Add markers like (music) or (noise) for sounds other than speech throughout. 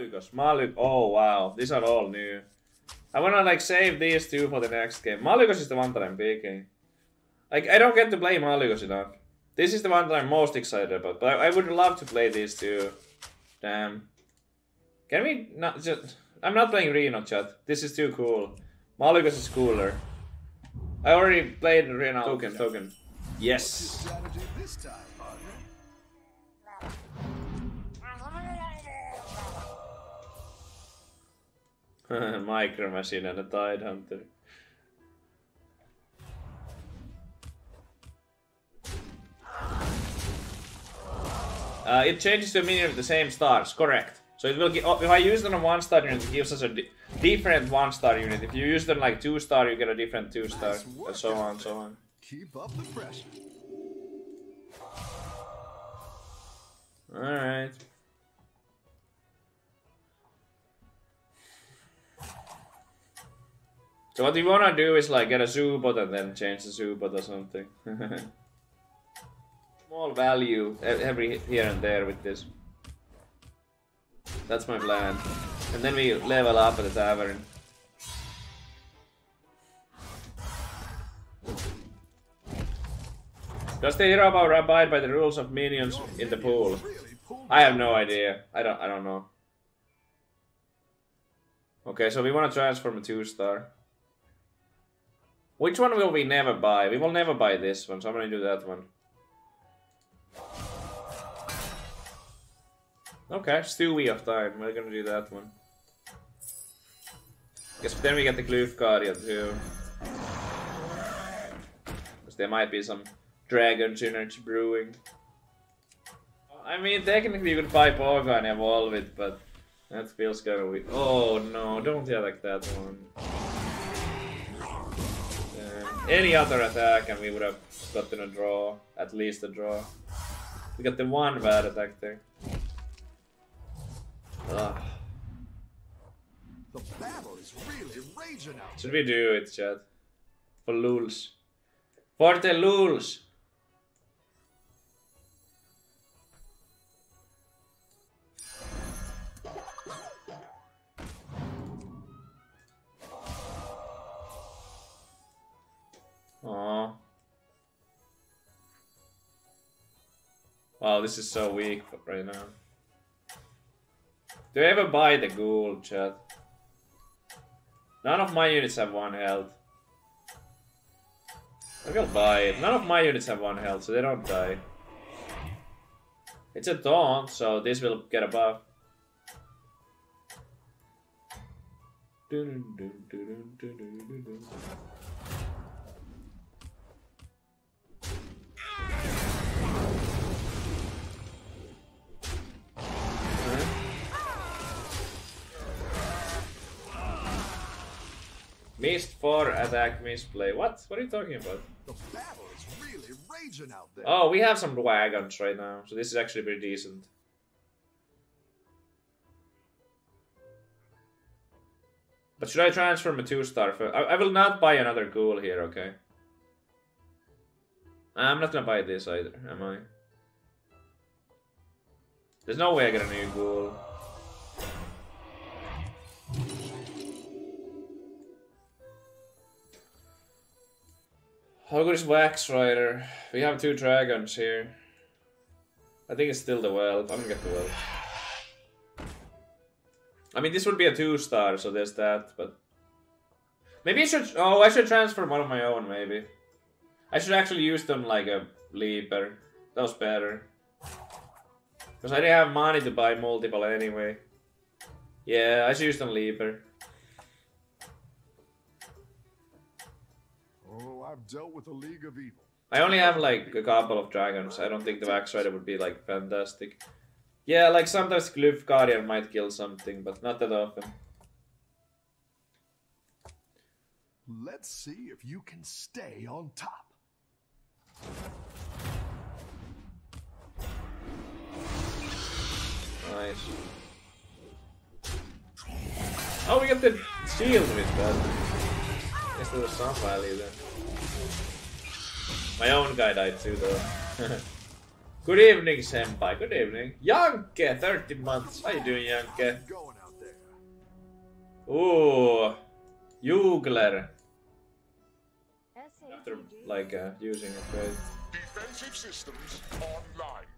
Malygos, Malygos. Oh wow, these are all new. I wanna like save these two for the next game. Malygos is the one that I'm picking. Like I don't get to play Malygos enough. This is the one that I'm most excited about. But I, I would love to play these two. Damn. Can we not just? I'm not playing Reno chat. This is too cool. Malygos is cooler. I already played Reno. Token, token. Yes. (laughs) Micro Machine and a Tide Hunter. Uh, it changes the meaning of the same stars, correct. So it will give, oh, if I use them on one star unit, it gives us a di different one star unit. If you use them like two star, you get a different two star, nice and so on, so on. Keep up the pressure. All right. So what you wanna do is like get a Zoobot and then change the Zoobot or something. (laughs) Small value every here and there with this. That's my plan. And then we level up at the tavern. Does the hero power abide by the rules of minions in the pool? I have no idea. I don't I don't know. Okay, so we want to transform a two star. Which one will we never buy? We will never buy this one, so I'm gonna do that one. Okay, Stewie of time. We're gonna do that one. Guess then we get the Glyph Guardian too. Because there might be some Dragon Synergy brewing. I mean, technically you could buy Poga and evolve it, but that feels kind of weird. Oh no, don't like that one any other attack and we would have gotten a draw, at least a draw. We got the one bad attack there. Ugh. The battle is really raging out. Should we do it, chat? For lulz. For the lulz! Aww. Wow, this is so weak right now. Do I ever buy the ghoul, chat? None of my units have one health. I will buy it. None of my units have one health, so they don't die. It's a taunt, so this will get a buff. Missed 4 attack misplay. What? What are you talking about? The battle is really raging out there. Oh, we have some wagons right now, so this is actually pretty decent. But should I transform my 2 star? For, I, I will not buy another ghoul here, okay? I'm not gonna buy this either, am I? There's no way I get a new ghoul. Is Wax Rider? We have two dragons here. I think it's still the Whelp. I'm gonna get the Whelp. I mean, this would be a two star, so there's that, but... Maybe I should... Oh, I should transfer one of my own, maybe. I should actually use them like a Leaper. That was better. Because I didn't have money to buy multiple anyway. Yeah, I should use them Leaper. I've dealt with a league of evil. I only have like a couple of dragons. I don't think the Wax Rider would be like fantastic. Yeah, like sometimes Glyph Guardian might kill something, but not that often. Let's see if you can stay on top. Nice. Oh, we got the shield with that. Guess there was some value there. My own guy died too, though. (laughs) Good evening, Senpai. Good evening. Yanke, 30 months. How you doing, Yanke? Going out there. Ooh. Juggler. After, like, uh, using it, right? Defensive systems online.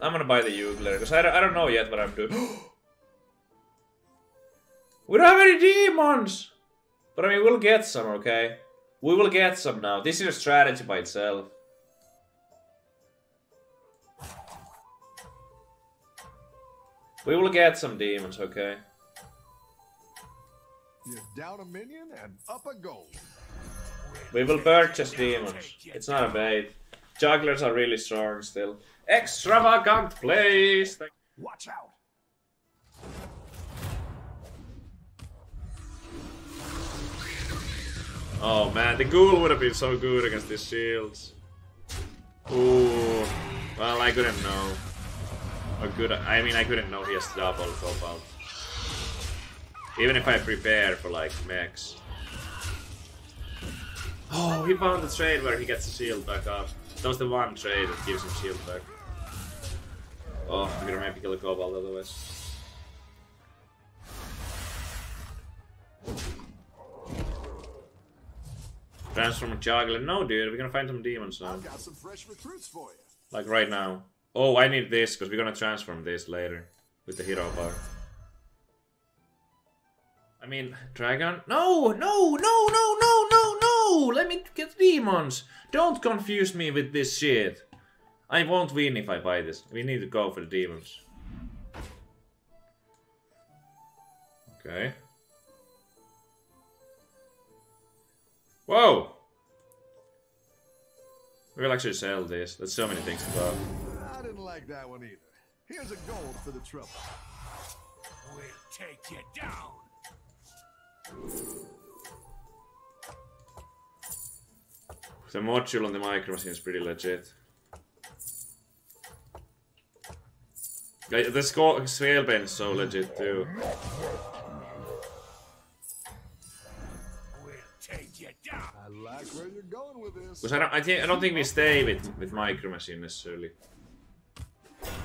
I'm gonna buy the Juggler, because I, I don't know yet what I'm doing. (gasps) (gasps) we don't have any demons! But I mean, we'll get some, okay? We will get some now. This is a strategy by itself. We will get some demons, okay? You're down a minion and up a goal. We will purchase demons. It's not a bait. Jugglers are really strong still. Extravagant plays! Watch out. Oh man, the ghoul would have been so good against these shields. Ooh. Well, I couldn't know. Or good. I mean, I couldn't know he has double cobalt. Even if I prepare for like max. Oh, he found the trade where he gets the shield back up. That was the one trade that gives him shield back. Oh, I'm gonna maybe kill a cobalt otherwise. Transform a juggler. No, dude, we're gonna find some demons now. I've got some fresh recruits for you. Like right now. Oh, I need this, because we're gonna transform this later. With the hero bar. I mean, dragon? No, no, no, no, no, no, no! Let me get demons! Don't confuse me with this shit. I won't win if I buy this. We need to go for the demons. Okay. Whoa! We'll actually sell this. There's so many things to buy. I didn't like that one either. Here's a gold for the trouble. We'll take you down. The module on the micro machine is pretty legit. Like, the sco- scale pen is so legit too. I like where you're going with this. Because I don't, I think, I don't think we stay with with micro machine necessarily.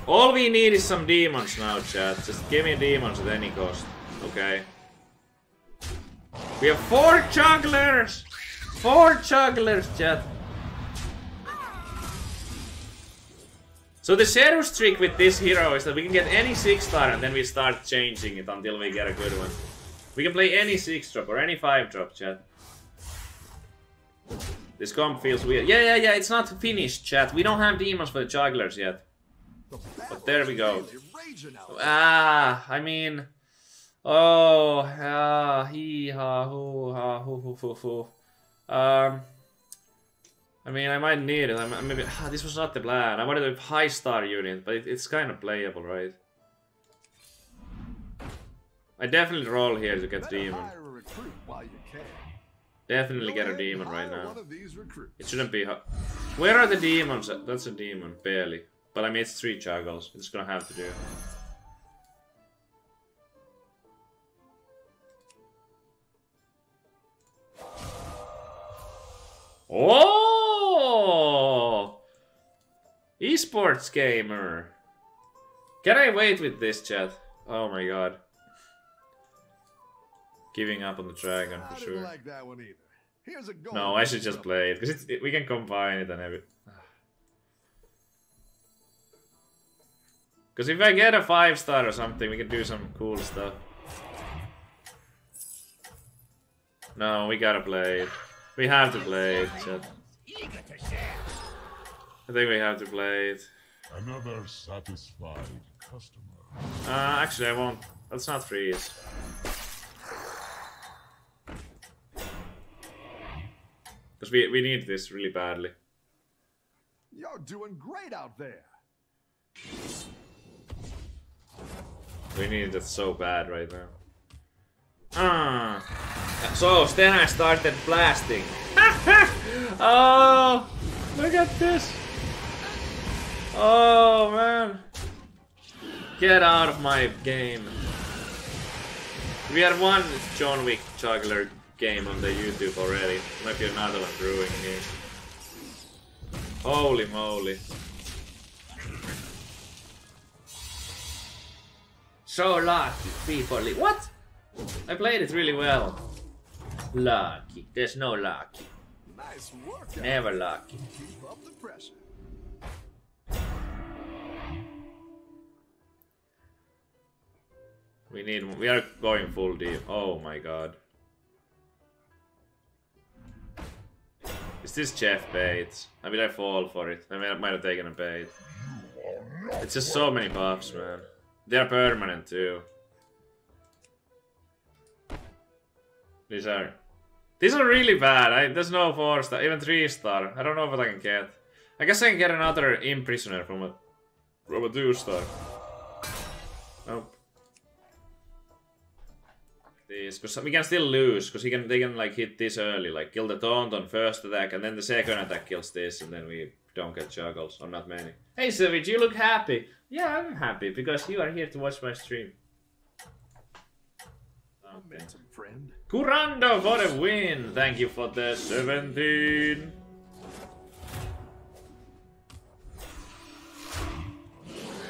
All we need is some demons now, chat. Just give me demons at any cost, okay? We have four jugglers, four jugglers, chat. So the Zerus trick with this hero is that we can get any 6 star and then we start changing it until we get a good one. We can play any 6 drop or any 5 drop, chat. This comp feels weird. Yeah, yeah, yeah, it's not finished, chat. We don't have demons for the jugglers yet. But there we go. You're raging out. Ah, I mean... Oh, ah, hee, ha, hoo, ha, hoo, hoo, hoo, hoo. Um... I mean, I might need it. I'm maybe, ah, this was not the plan. I wanted a high star unit, but it, it's kind of playable, right? I definitely roll here to get demon. Definitely get a demon right now. One of these recruits. It shouldn't be. Where are the demons? That's a demon, barely. But I mean, it's three juggles. It's gonna have to do. Oh! Esports gamer. Can I wait with this chat? Oh my god. Giving up on the dragon for sure. like that one either. Here's a. No, I should just play it because it, we can combine it and everything. (sighs) Because if I get a five star or something, we can do some cool stuff. No, we gotta play it. We have to play it. Chat. Eager to share. I think we have to play it. Another satisfied customer. Uh, actually, I won't. Let's not freeze. Because we, we need this really badly. You're doing great out there. We need it so bad right now. Ah. So, then I started blasting. (laughs) oh, look at this. Oh, man. Get out of my game. We had one John Wick juggler game on the YouTube already. Maybe another one brewing here. Holy moly. So lucky, people. What? I played it really well. Lucky. There's no lucky. Nice work. Never lucky. Keep up the pressure. We need. We are going full deep. Oh my god. Is this Jeff bait? I mean, I fall for it. I mean, I might have taken a bait. It's just so many buffs, man. They're permanent too. These are. These are really bad. I, there's no four star, even three star. I don't know what I can get. I guess I can get another imprisoner from a from a two star. Nope. This, because we can still lose, because he can they can like hit this early, like kill the taunt on first attack, and then the second attack kills this, and then we don't get juggles, or not many. Hey Savage, you look happy. Yeah, I'm happy because you are here to watch my stream. Okay. Friend. Kurando for the win! Thank you for the 17.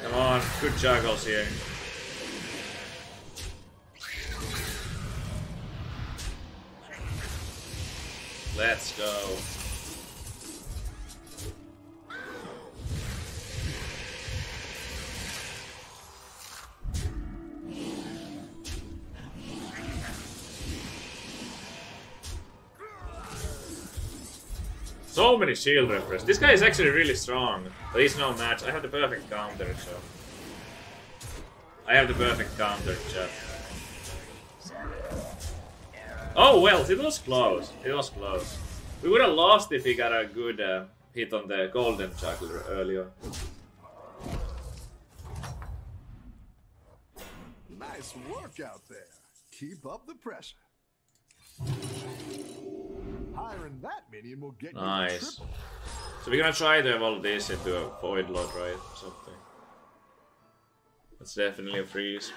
Come on, good juggles here. Let's go. So many shield refresh. This guy is actually really strong, but he's no match. I have the perfect counter, so. I have the perfect counter, chat. Oh well, it was close. It was close. We would have lost if he got a good uh, hit on the golden juggler earlier. Nice work out there. Keep up the pressure. Hiring that minion will get Nice. triple. So we're gonna try to evolve this into a void lord, right? Or something. That's definitely a freeze.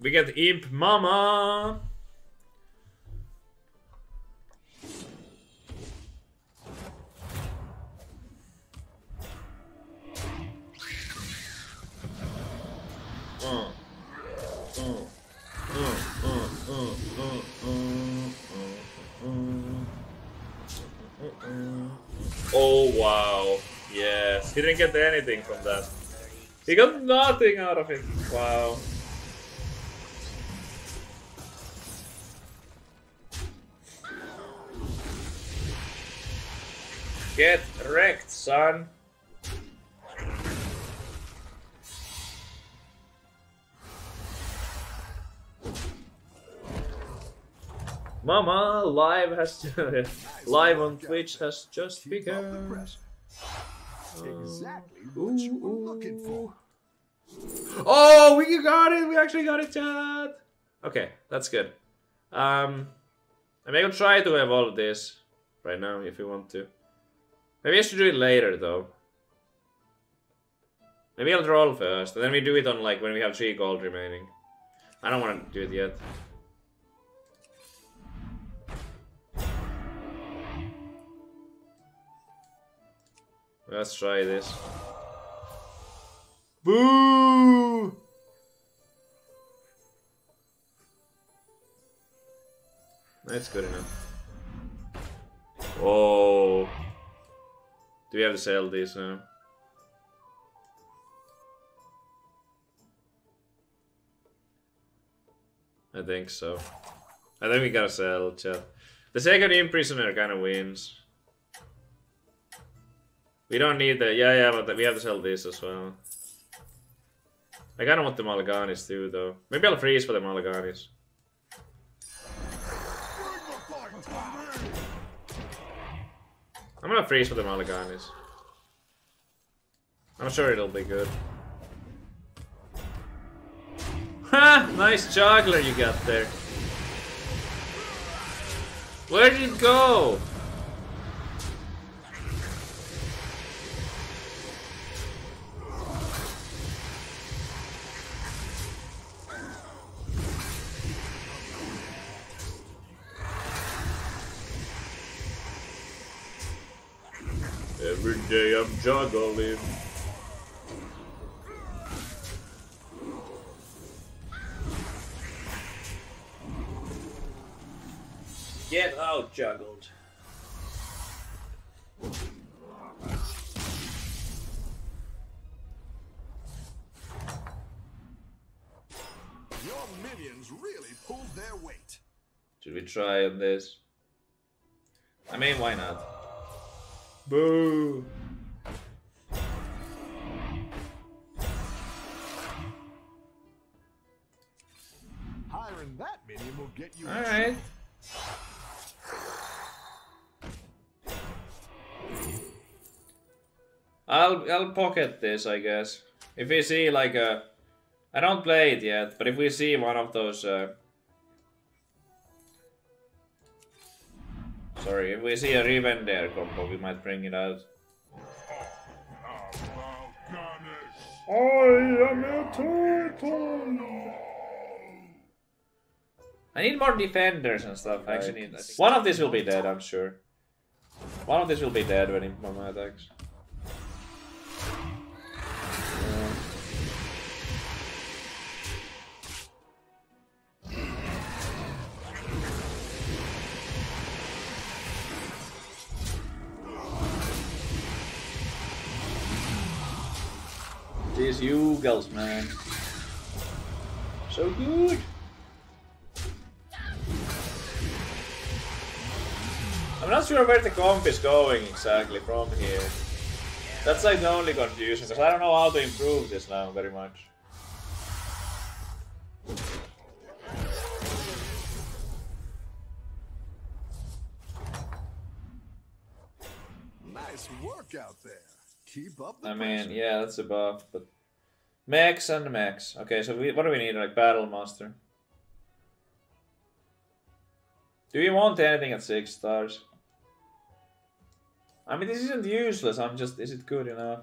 We get Imp Mama! Oh wow. Yes. He didn't get anything from that. He got nothing out of it. Wow. Get wrecked, son. Mama, live has to, (laughs) live on Twitch has just Keep up the begun. pressure. Exactly what you were looking for. Oh, we got it! We actually got it, chat. Okay, that's good. Um, I may try to evolve this right now if you want to. Maybe I should do it later though. Maybe I'll draw first, and then we do it on like when we have three gold remaining. I don't want to do it yet. Let's try this. Boo! That's good enough. Oh. Do we have to sell this now? I think so. I think we gotta sell. The second imprisoner kind of wins. We don't need the. Yeah, yeah, but we have to sell this as well. I kinda want the Mal'Ganis too, though. Maybe I'll freeze for the Mal'Ganis. I'm gonna freeze for the Mal'Ganis. I'm sure it'll be good. Ha! Nice juggler you got there. Where did it go? Every day I'm juggling. Get out, juggled. Your minions really pulled their weight. Should we try on this? I mean, why not? Boo! Hiring that minion will get you. Alright. I'll I'll pocket this, I guess. If we see like a, I don't play it yet, but if we see one of those, uh, sorry, if we see a Revender combo, we might bring it out. I am a turtle. I need more defenders and stuff. I actually need. One of these will be dead, I'm sure. One of these will be dead when he when my attacks. These girls, man. So good. I'm not sure where the comp is going exactly from here. That's like the only confusion, because I don't know how to improve this now very much. Nice work out there. Keep up the I mean, pressure. yeah, that's a buff, but... Max and max. Okay, so we, what do we need? Like Battle Master. Do we want anything at 6 stars? I mean, this isn't useless, I'm just... Is it good enough?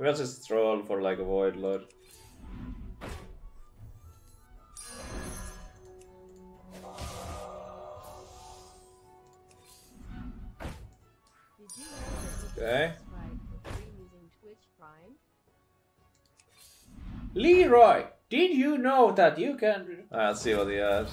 I'll just troll for like a Void Lord. Okay. can subscribe for free using Twitch Prime? Leroy, did you know that you can... Ah, let's see what he has.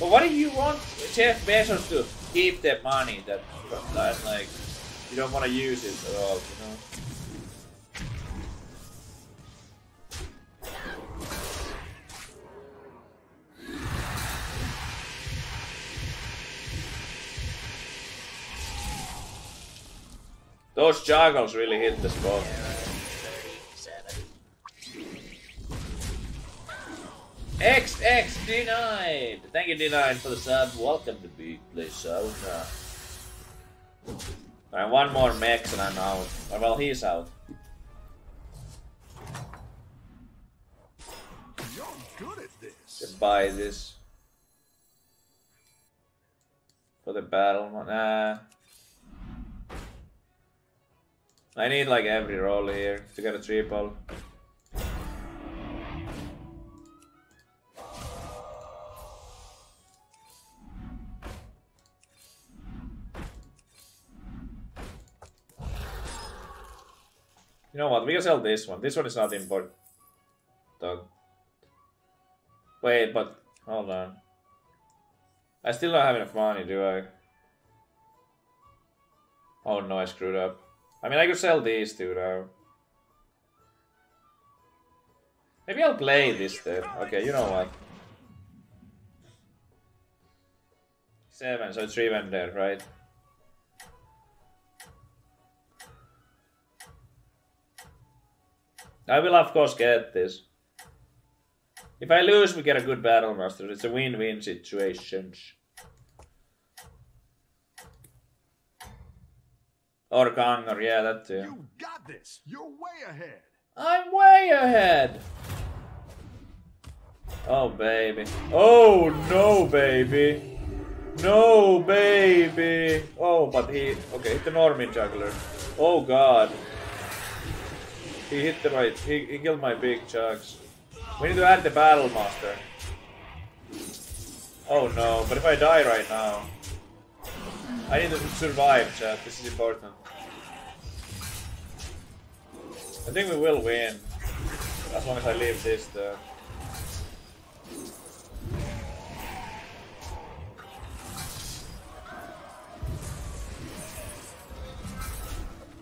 But what do you want Jeff Bezos to keep the money that, that like you don't want to use it at all, you know? Those really hit the spot. XX denied. Thank you, denied for the sub. Welcome to Big Play Sauna. Alright, one more max and I'm out. Or, well, he's out. You're good at this. Buy this for the battle. Nah. I need like every roll here to get a triple. You know what? We can sell this one. This one is not important. Wait, but hold on. I still don't have enough money, do I? Oh no, I screwed up. I mean, I could sell these two. Maybe I'll play this then. Okay, you know what? Seven, so three vendor, right? I will of course get this. If I lose, we get a good battle master. It's a win-win situation. Or Kangor, yeah, that too. You got this. You're way ahead. I'm way ahead. Oh baby. Oh no, baby. No, baby. Oh, but he. Okay, hit the Normin juggler. Oh god. He hit the right. He, he killed my big chugs. We need to add the battle master. Oh no! But if I die right now, I need to survive, chat. This is important. I think we will win as long as I leave this. Though.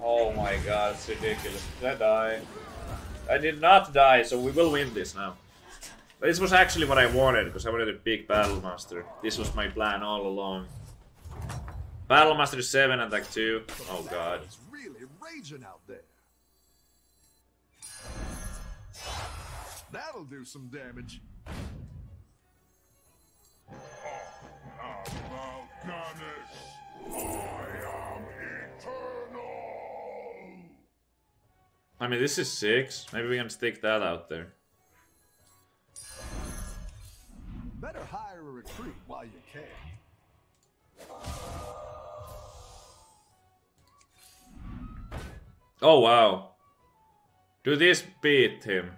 Oh my god, it's ridiculous. Did I die? I did not die, so we will win this now. This was actually what I wanted, because I wanted a big Battle Master. This was my plan all along. Battle Master 7 and Attack 2. Oh god. It's really raging out there. That'll do some damage. I mean, this is 6. Maybe we can stick that out there. Better hire a recruit while you can. Oh wow. Do this beat him?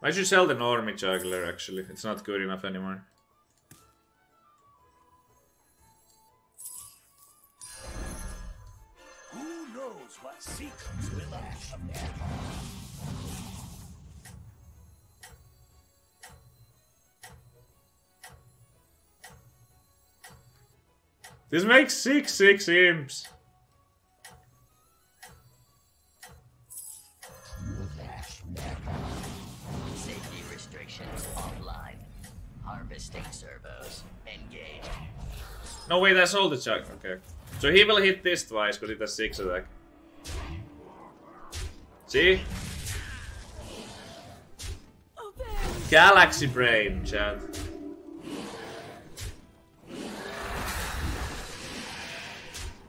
I should sell the normie juggler actually. It's not good enough anymore. Who knows what secrets will from there? This makes six six imps. No wait, that's all the chuck. Okay. So he will hit this twice because it has six attack. See? Galaxy brain, chat.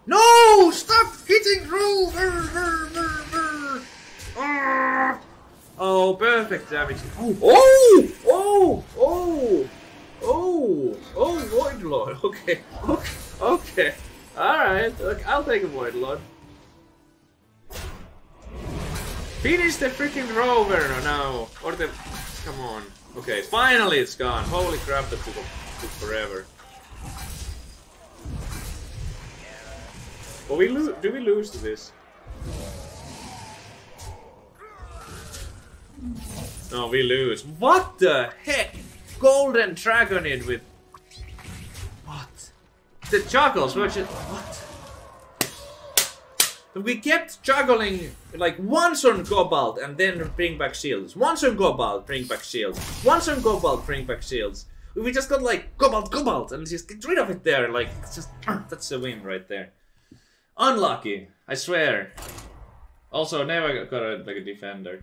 No! Stop hitting roll! Ah! Oh, perfect damage. Oh, oh, oh, oh, oh, oh, Void Lord. (laughs) Okay. Look, I'll take a Void Lord. Finish the freaking rover, or no? Or the. Come on. Okay, finally it's gone. Holy crap, that took, took forever. But we lo- do we lose to this? No, we lose. What the heck? Golden Drakonid with... What? The juggles were just... What? We kept juggling like once on Cobalt and then bring back shields. Once on Cobalt, bring back shields. Once on Cobalt, bring back shields. We just got like Cobalt, Cobalt, and just get rid of it there. Like, just... (clears throat) That's a win right there. Unlucky, I swear. Also, never got a, like a defender.